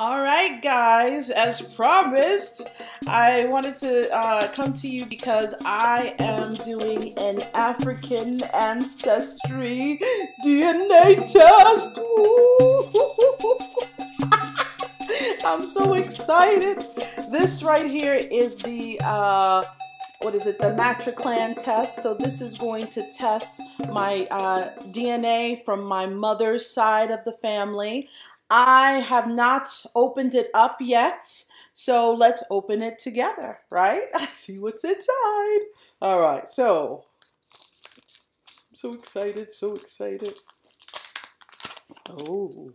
All right, guys, as promised, I wanted to uh, come to you because I am doing an African ancestry DNA test. I'm so excited. This right here is the, uh, what is it, the Matriclan test. So this is going to test my uh, DNA from my mother's side of the family. I have not opened it up yet, so let's open it together, right? See what's inside. All right, so I'm so excited, so excited. Oh,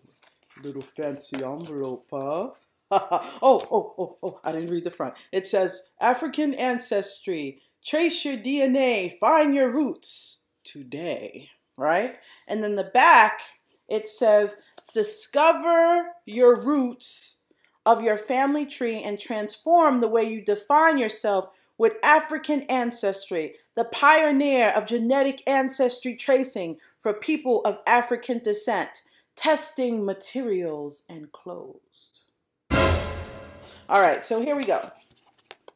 little fancy envelope, huh? oh, oh, oh, oh, I didn't read the front. It says African ancestry. Trace your DNA, find your roots today, right? And then the back, it says Discover your roots of your family tree and transform the way you define yourself with African ancestry, the pioneer of genetic ancestry tracing for people of African descent, testing materials and closed. All right, so here we go.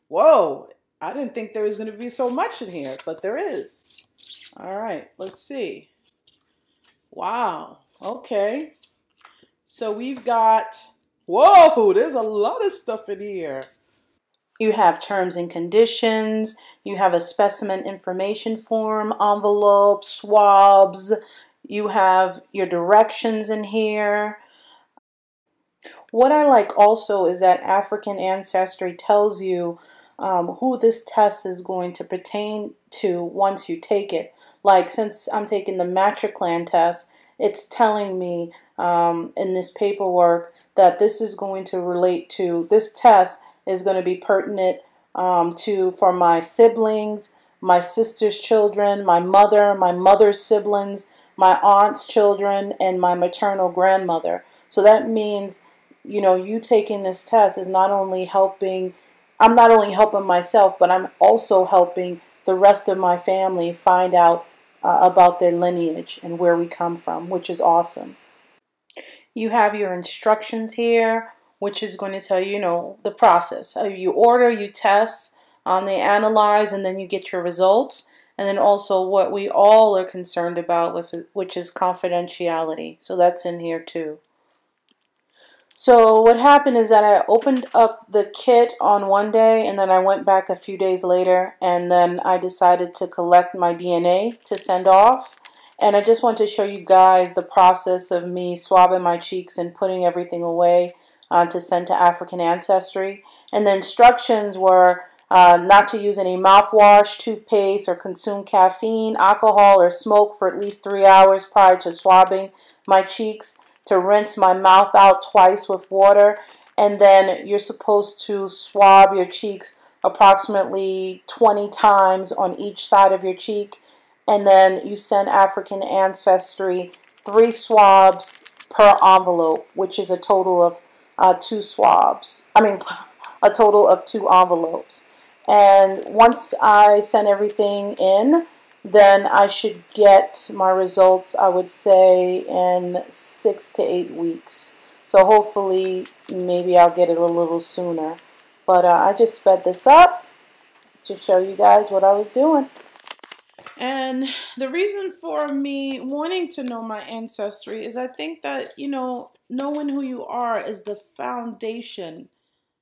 Whoa, I didn't think there was going to be so much in here, but there is. All right, let's see. Wow, okay. So we've got, whoa, there's a lot of stuff in here. You have terms and conditions. You have a specimen information form, envelope, swabs. You have your directions in here. What I like also is that African Ancestry tells you um, who this test is going to pertain to once you take it. Like since I'm taking the Matriclan test, it's telling me um, in this paperwork that this is going to relate to, this test is going to be pertinent um, to for my siblings, my sister's children, my mother, my mother's siblings, my aunt's children, and my maternal grandmother. So that means, you know, you taking this test is not only helping, I'm not only helping myself, but I'm also helping the rest of my family find out uh, about their lineage and where we come from, which is awesome. You have your instructions here, which is going to tell you, you know, the process. You order, you test, um, they analyze, and then you get your results. And then also what we all are concerned about, with, which is confidentiality. So that's in here too. So what happened is that I opened up the kit on one day and then I went back a few days later and then I decided to collect my DNA to send off. And I just want to show you guys the process of me swabbing my cheeks and putting everything away uh, to send to African Ancestry. And the instructions were uh, not to use any mouthwash, toothpaste, or consume caffeine, alcohol, or smoke for at least three hours prior to swabbing my cheeks, to rinse my mouth out twice with water, and then you're supposed to swab your cheeks approximately 20 times on each side of your cheek and then you send African Ancestry three swabs per envelope, which is a total of uh, two swabs. I mean, a total of two envelopes. And once I send everything in, then I should get my results, I would say, in six to eight weeks. So hopefully, maybe I'll get it a little sooner. But uh, I just sped this up to show you guys what I was doing. And the reason for me wanting to know my ancestry is I think that, you know, knowing who you are is the foundation,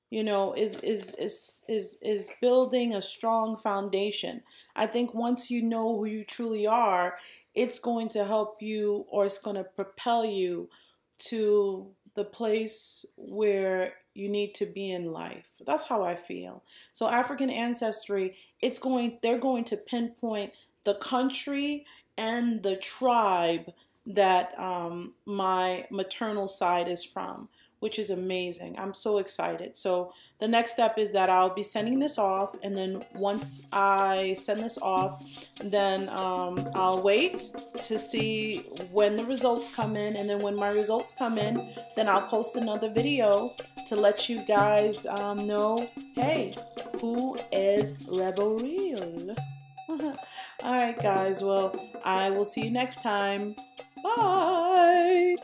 you know, is is is is is building a strong foundation. I think once you know who you truly are, it's going to help you or it's going to propel you to the place where you need to be in life. That's how I feel. So African ancestry, it's going they're going to pinpoint the country and the tribe that um, my maternal side is from, which is amazing. I'm so excited. So the next step is that I'll be sending this off, and then once I send this off, then um, I'll wait to see when the results come in, and then when my results come in, then I'll post another video to let you guys um, know, hey, who is Rebel Real? All right, guys. Well, I will see you next time. Bye.